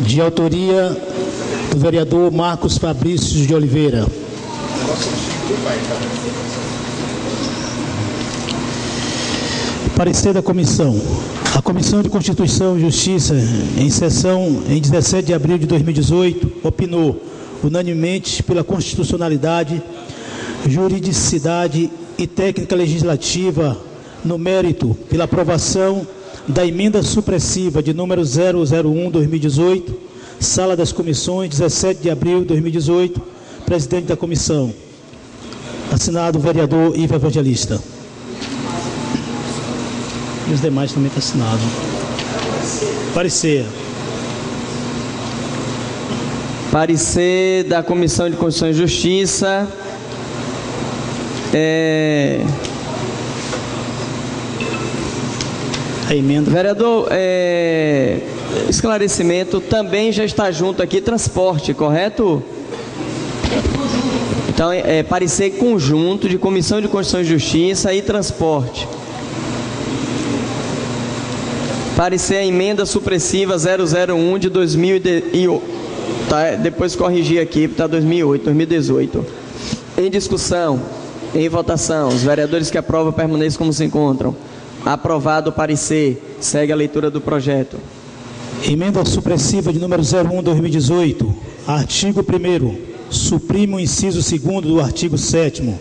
de autoria do vereador Marcos Fabrício de Oliveira. Parecer da comissão. A Comissão de Constituição e Justiça, em sessão em 17 de abril de 2018, opinou unanimemente pela constitucionalidade, juridicidade e técnica legislativa no mérito pela aprovação da emenda supressiva de número 001/2018, Sala das Comissões, 17 de abril de 2018, presidente da comissão. Assinado o vereador Ivo Evangelista. E os demais também estão assinados. Parecer. Parecer da Comissão de Constituição e Justiça. É... A emenda. Vereador, é... esclarecimento também já está junto aqui transporte, correto? Então, é parecer conjunto de Comissão de Constituição e Justiça e Transporte. Parecer a emenda supressiva 001 de 2008. Tá, depois corrigir aqui, está 2008, 2018. Em discussão, em votação, os vereadores que aprovam permaneçam como se encontram. Aprovado o parecer. Segue a leitura do projeto. Emenda supressiva de número 01 2018. Artigo 1 Suprime o inciso 2 do artigo 7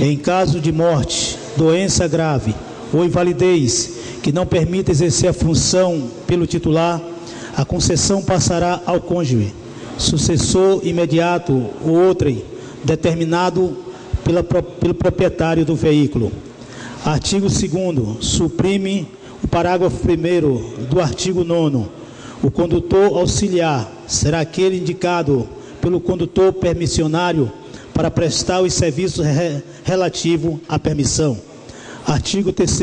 Em caso de morte, doença grave ou invalidez que não permita exercer a função pelo titular, a concessão passará ao cônjuge, sucessor imediato ou outrem, determinado pela, pelo proprietário do veículo. Artigo 2 suprime o parágrafo 1 do artigo 9 O condutor auxiliar será aquele indicado pelo condutor permissionário para prestar os serviços re relativo à permissão. Artigo 3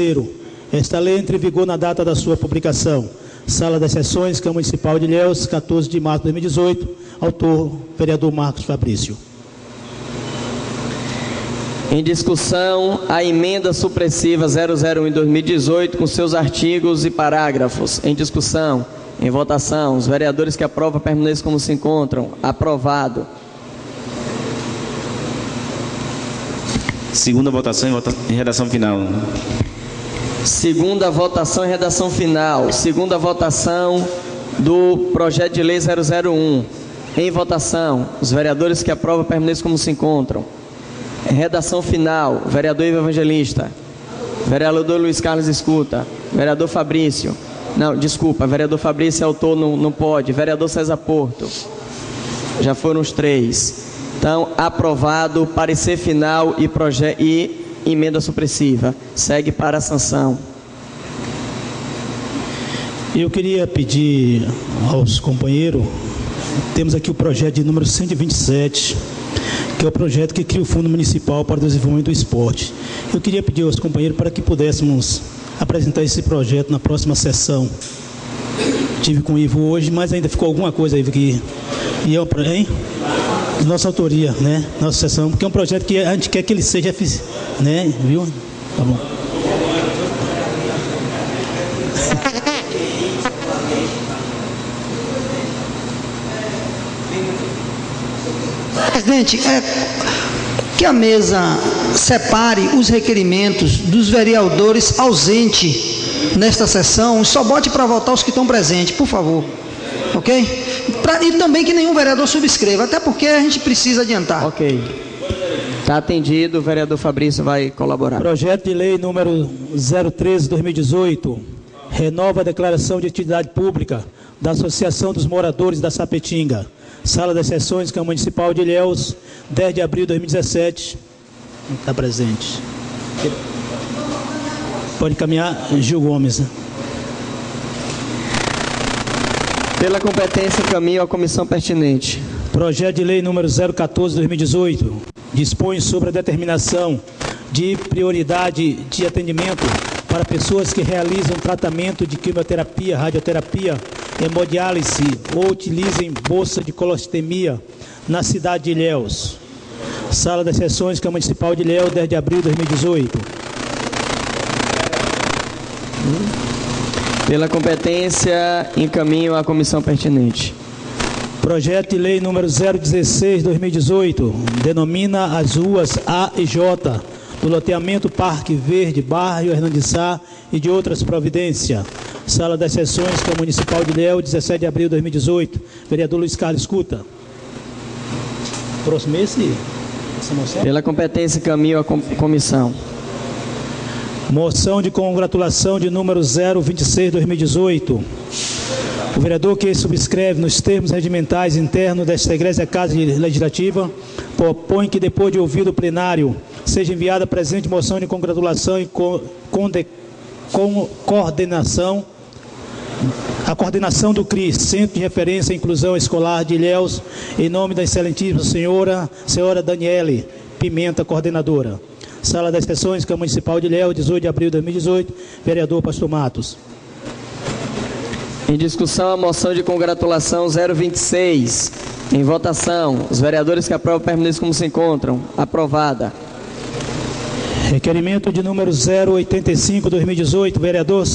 esta lei entra em vigor na data da sua publicação. Sala das Sessões, Câmara Municipal de Ilhéus, 14 de março de 2018. Autor, vereador Marcos Fabrício. Em discussão, a emenda supressiva 001 em 2018, com seus artigos e parágrafos. Em discussão, em votação, os vereadores que aprovam permaneçam como se encontram. Aprovado. Segunda votação em redação final. Segunda votação e redação final. Segunda votação do projeto de lei 001. Em votação, os vereadores que aprovam permaneçam como se encontram. Redação final, vereador Ivo Evangelista. Vereador Luiz Carlos Escuta. Vereador Fabrício. Não, desculpa, vereador Fabrício é autor, não, não pode. Vereador César Porto. Já foram os três. Então, aprovado, parecer final e, e emenda supressiva. Segue para a sanção. Eu queria pedir aos companheiros, temos aqui o projeto de número 127, que é o projeto que cria o Fundo Municipal para o Desenvolvimento do Esporte. Eu queria pedir aos companheiros para que pudéssemos apresentar esse projeto na próxima sessão. Tive com o Ivo hoje, mas ainda ficou alguma coisa aí que. E eu, hein? nossa autoria, né? Nossa sessão, porque é um projeto que a gente quer que ele seja, né? Viu? Tá bom. Presidente, é, que a mesa separe os requerimentos dos vereadores ausentes nesta sessão e só bote para votar os que estão presentes, por favor. Ok? Pra, e também que nenhum vereador subscreva, até porque a gente precisa adiantar. Ok. Está atendido, o vereador Fabrício vai colaborar. Projeto de lei número 013-2018 renova a declaração de utilidade pública da Associação dos Moradores da Sapetinga. Sala das Sessões, Câmara Municipal de Ilhéus, 10 de abril de 2017. Está presente. Pode caminhar, Gil Gomes. Né? Pela competência, caminho à comissão pertinente. Projeto de lei número 014-2018 dispõe sobre a determinação de prioridade de atendimento para pessoas que realizam tratamento de quimioterapia, radioterapia, hemodiálise ou utilizem bolsa de colostomia na cidade de Ilhéus. Sala das Sessões, Câmara Municipal de Ilhéus, 10 de abril de 2018. Pela competência, encaminho à comissão pertinente. Projeto de lei número 016-2018 denomina as ruas A e J do loteamento Parque Verde, bairro Hernandes Sá e de outras providências. Sala das Sessões, Câmara Municipal de Léo, 17 de abril de 2018. Vereador Luiz Carlos escuta. Próximo esse? Essa moção? Pela competência, encaminho à com- comissão. Moção de congratulação de número 026-2018. O vereador que subscreve nos termos regimentais internos desta Igreja Casa Legislativa propõe que, depois de ouvido o plenário, seja enviada a presente moção de congratulação e co- conde- com coordenação a coordenação do CRIS, Centro de Referência e Inclusão Escolar de Ilhéus, em nome da excelentíssima senhora, senhora Daniele Pimenta, coordenadora. Sala das Sessões, Câmara Municipal de Ilhéus, 18 de abril de 2018, vereador Pastor Matos. Em discussão, a moção de congratulação 026. Em votação, os vereadores que aprovam permaneçam como se encontram. Aprovada. Requerimento de número 085, 2018, vereador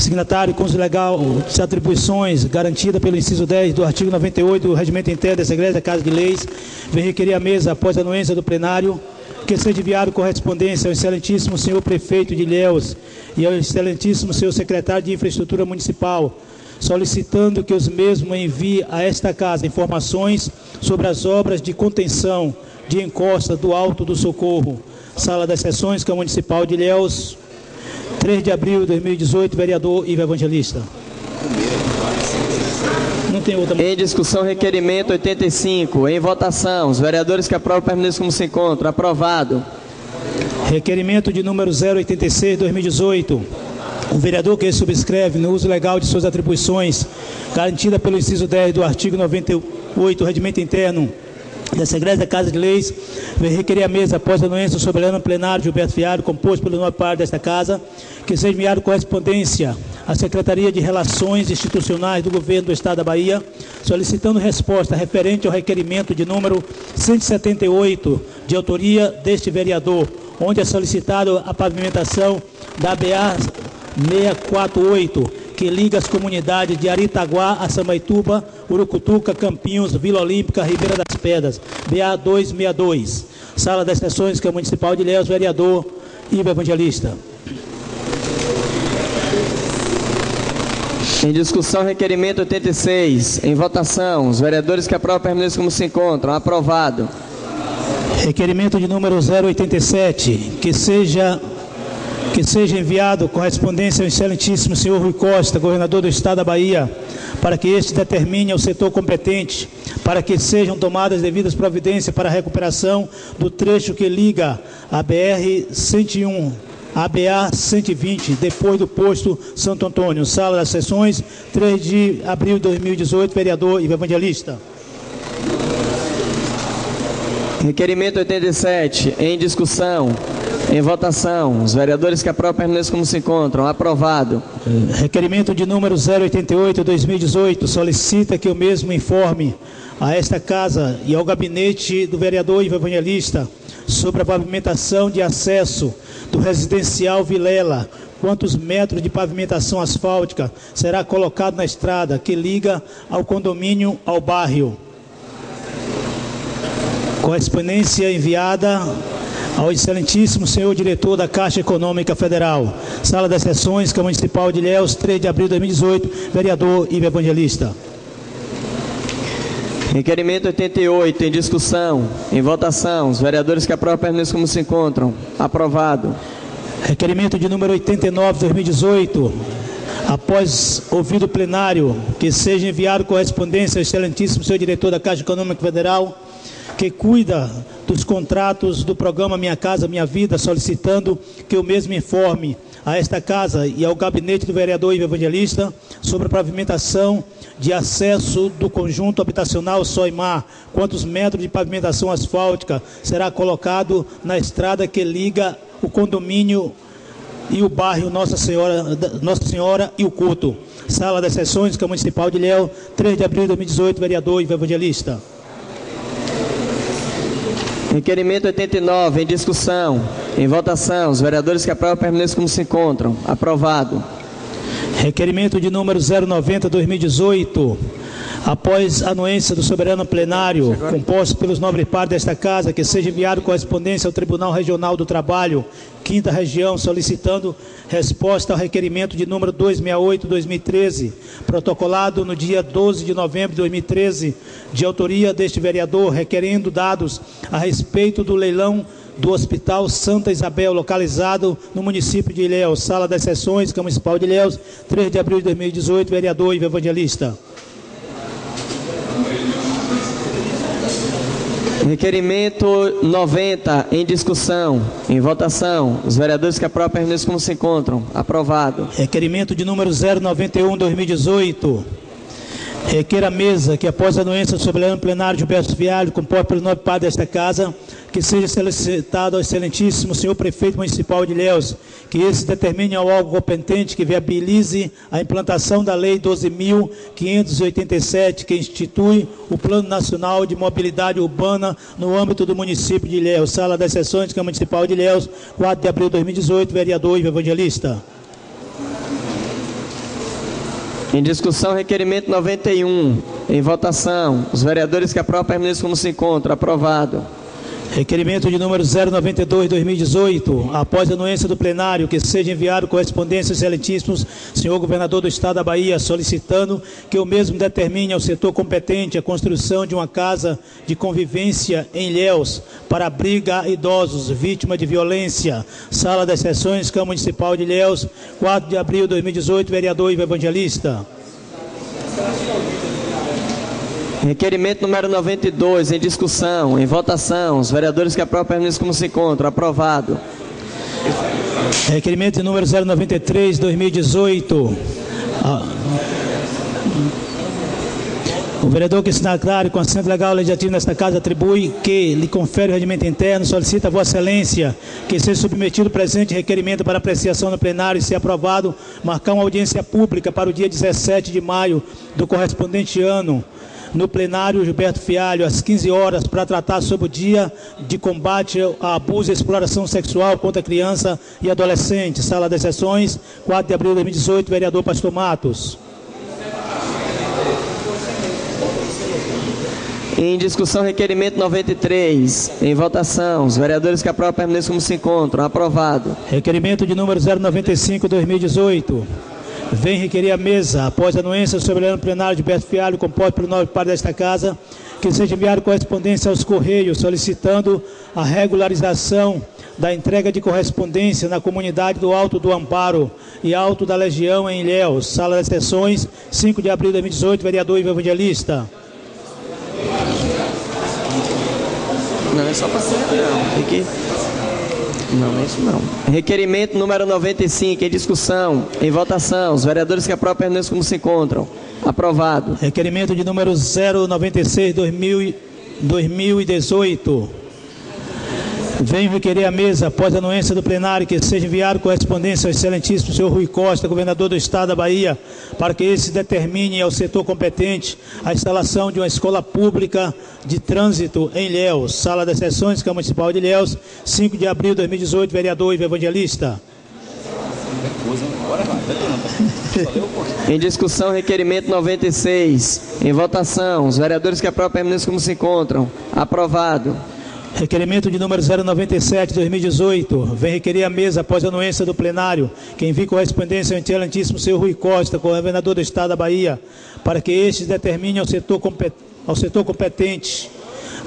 signatário cônsul legal de atribuições garantida pelo inciso 10 do artigo 98 do regimento interno dessa igreja Casa de Leis, vem requerer a mesa após a anuência do plenário que seja enviado correspondência ao excelentíssimo senhor prefeito de Ilhéus e ao excelentíssimo senhor secretário de infraestrutura municipal, solicitando que os mesmos enviem a esta casa informações sobre as obras de contenção de encosta do Alto do Socorro, Sala das Sessões, Câmara Municipal de Ilhéus, 3 de abril de 2018, vereador Ivo Evangelista. Não tem outra. Em discussão, requerimento 85. Em votação, os vereadores que aprovam permaneçam como se encontram. Aprovado. Requerimento de número 086, 2018. O vereador que subscreve no uso legal de suas atribuições, garantida pelo inciso 10 do artigo 98 do Regimento Interno da Casa de Leis, vem requerer a mesa após a anuência do soberano plenário Gilberto Fiário, composto pelo nove par desta casa, que seja enviado correspondência à Secretaria de Relações Institucionais do Governo do Estado da Bahia, solicitando resposta referente ao requerimento de número 178, de autoria deste vereador, onde é solicitado a pavimentação da BA 648, que liga as comunidades de Aritaguá a Samaituba, Urucutuca, Campinhos, Vila Olímpica, Ribeira das Pedras, BA 262. Sala das Sessões, Câmara Municipal de Ilhéus, vereador Ivo Evangelista. Em discussão, requerimento 86. Em votação, os vereadores que aprovam permaneçam como se encontram. Aprovado. Requerimento de número 087, que seja que seja enviado correspondência ao excelentíssimo senhor Rui Costa, governador do estado da Bahia, para que este determine ao setor competente para que sejam tomadas devidas providências para a recuperação do trecho que liga a BR 101 a BA 120, depois do posto Santo Antônio, sala das sessões, 3 de abril de 2018, vereador Ivo Evangelista. Requerimento 87. Em discussão. Em votação. Os vereadores que aprovam permaneçam como se encontram. Aprovado. Requerimento de número 088-2018 solicita que o mesmo informe a esta casa e ao gabinete do vereador Ivo Evangelista sobre a pavimentação de acesso do residencial Vilela, quantos metros de pavimentação asfáltica será colocado na estrada que liga ao condomínio ao bairro. Correspondência enviada ao excelentíssimo senhor diretor da Caixa Econômica Federal. Sala das Sessões, Câmara Municipal de Ilhéus, 3 de abril de 2018, vereador Ivo Evangelista. Requerimento 88. Em discussão. Em votação. Os vereadores que aprovam permaneçam como se encontram. Aprovado. Requerimento de número 89, 2018. Após ouvido o plenário, que seja enviado correspondência ao excelentíssimo senhor diretor da Caixa Econômica Federal, que cuida dos contratos do programa Minha Casa Minha Vida, solicitando que o mesmo informe a esta casa e ao gabinete do vereador Ivo Evangelista sobre a pavimentação de acesso do conjunto habitacional Soimar, quantos metros de pavimentação asfáltica será colocado na estrada que liga o condomínio e o bairro Nossa Senhora, Nossa Senhora e o Culto. Sala das Sessões, Câmara Municipal de Léo, 3 de abril de 2018, vereador Ivo Evangelista. Requerimento 89. Em discussão. Em votação. Os vereadores que aprovam permaneçam como se encontram. Aprovado. Requerimento de número 090-2018. Após a anuência do soberano plenário, composto pelos nobres pares desta casa, que seja enviado correspondência ao Tribunal Regional do Trabalho, quinta região, solicitando resposta ao requerimento de número 268-2013, protocolado no dia 12 de novembro de 2013, de autoria deste vereador, requerendo dados a respeito do leilão do Hospital Santa Isabel, localizado no município de Ilhéus, Sala das Sessões, Câmara Municipal de Ilhéus, 3 de abril de 2018, vereador Ivo Evangelista. Requerimento 90 em discussão, em votação. Os vereadores que aprovam permaneçam como se encontram. Aprovado. Requerimento de número 091-2018. Requer a mesa que, após a anuência do soberano plenário Gilberto Vialho, composto pelo nobre padre desta casa, que seja solicitado ao excelentíssimo senhor prefeito municipal de Ilhéus, que esse determine ao órgão competente que viabilize a implantação da lei 12.587, que institui o Plano Nacional de Mobilidade Urbana no âmbito do município de Ilhéus. Sala das Sessões, Câmara Municipal de Ilhéus, 4 de abril de 2018, vereador Evangelista. Em discussão, requerimento 91. Em votação. Os vereadores que aprovam permaneçam como se encontram. Aprovado. Requerimento de número 092-2018, após a anuência do plenário, que seja enviado correspondência aos excelentíssimos senhor governador do estado da Bahia, solicitando que o mesmo determine ao setor competente a construção de uma casa de convivência em Ilhéus para abrigar idosos vítimas de violência. Sala das Sessões, Câmara Municipal de Ilhéus, 4 de abril de 2018, vereador Ivo Evangelista. Requerimento número 92, em discussão, em votação. Os vereadores que aprovam permaneçam como se encontram. Aprovado. Requerimento número 093, 2018. Ah. O vereador que se claro com assento legal legislativo nesta casa atribui que lhe confere o regimento interno, solicita a Vossa Excelência que seja submetido o presente requerimento para apreciação no plenário e se aprovado, marcar uma audiência pública para o dia 17 de maio do correspondente ano no plenário Gilberto Fialho, às 15 horas, para tratar sobre o dia de combate a abuso e exploração sexual contra criança e adolescente. Sala das Sessões, 4 de abril de 2018, vereador Pastor Matos. Em discussão, requerimento 93. Em votação. Os vereadores que aprovam permaneçam como se encontram. Aprovado. Requerimento de número 095, 2018 vem requerer a mesa, após a anuência do soberano plenário de Beto Fialho, composto pelo nobre padre desta casa, que seja enviado correspondência aos Correios, solicitando a regularização da entrega de correspondência na comunidade do Alto do Amparo e Alto da Legião em Ilhéus, sala das sessões, 5 de abril de 2018, vereador Ivo Evangelista. Não, é só para ser, não. Tem que... Não, é isso não. Requerimento número 95, em discussão, em votação. Os vereadores que aprovam permaneçam como se encontram. Aprovado. Requerimento de número 096, 2018. Venho requerer a mesa, após a anuência do plenário, que seja enviado correspondência ao excelentíssimo senhor Rui Costa, governador do estado da Bahia, para que esse determine ao setor competente a instalação de uma escola pública de trânsito em Ilhéus, Sala das Sessões, Câmara Municipal de Ilhéus, 5 de abril de 2018, vereador Ivo Evangelista. em discussão, requerimento 96. Em votação, os vereadores que aprovam permaneçam como se encontram. Aprovado. Requerimento de número 097, 2018. Vem requerer a mesa, após a anuência do plenário, que envie correspondência ao excelentíssimo senhor Rui Costa, governador do Estado da Bahia, para que este determine ao setor, ao setor competente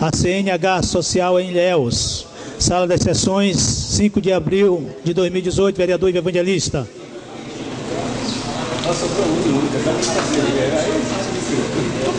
a CNH social em Ilhéus. Sala das Sessões, 5 de abril de 2018, vereador Evangelista.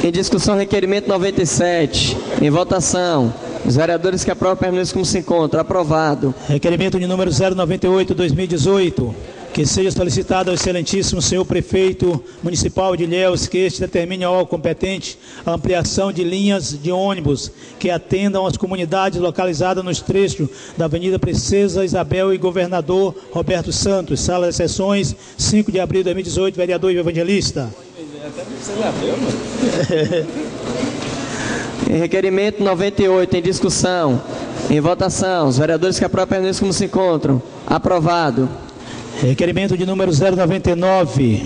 Em discussão, requerimento 97. Em votação. Os vereadores que aprovam permaneçam como se encontram. Aprovado. Requerimento de número 098-2018. Que seja solicitado ao excelentíssimo senhor prefeito municipal de Ilhéus que este determine ao competente a ampliação de linhas de ônibus que atendam as comunidades localizadas nos trechos da Avenida Princesa Isabel e Governador Roberto Santos. Sala de sessões, 5 de abril de 2018, vereador Evangelista. Até Princesa Isabel, mano. Requerimento 98 em discussão. Em votação. Os vereadores que aprovam permaneçam como se encontram. Aprovado. Requerimento de número 099,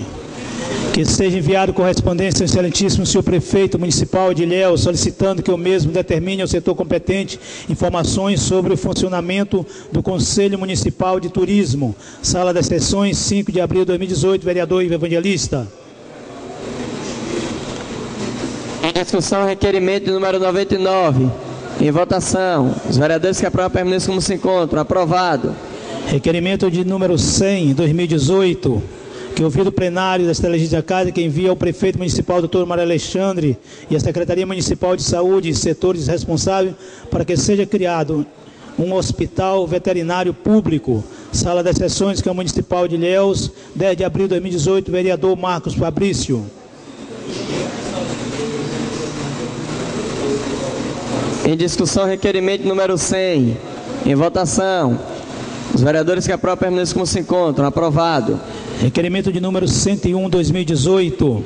que seja enviado correspondência ao excelentíssimo senhor prefeito municipal de Ilhéus, solicitando que o mesmo determine ao setor competente informações sobre o funcionamento do Conselho Municipal de Turismo. Sala das Sessões, 5 de abril de 2018, vereador Ivo Evangelista. Em discussão, requerimento de número 99. Em votação. Os vereadores que aprovam permaneçam como se encontram. Aprovado. Requerimento de número 100, 2018, que ouvido o plenário desta casa, que envia ao prefeito municipal, doutor Maria Alexandre, e à Secretaria Municipal de Saúde e setores responsáveis, para que seja criado um hospital veterinário público. Sala das Sessões, Câmara Municipal de Ilhéus, 10 de abril de 2018, vereador Marcos Fabrício. Em discussão, requerimento número 100. Em votação. Os vereadores que aprovam permaneçam como se encontram. Aprovado. Requerimento de número 101, 2018.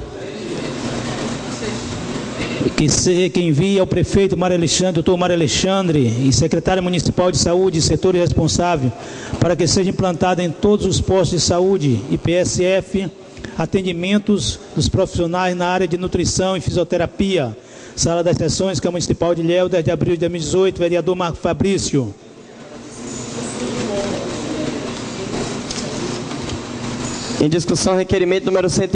Que, se, que envia ao prefeito Mário Alexandre, doutor Mário Alexandre, e secretário municipal de saúde setor responsável, para que seja implantado em todos os postos de saúde e PSF atendimentos dos profissionais na área de nutrição e fisioterapia. Sala das Sessões, Câmara Municipal de Léo, 10 de abril de 2018, vereador Marco Fabrício. Em discussão, requerimento número 100.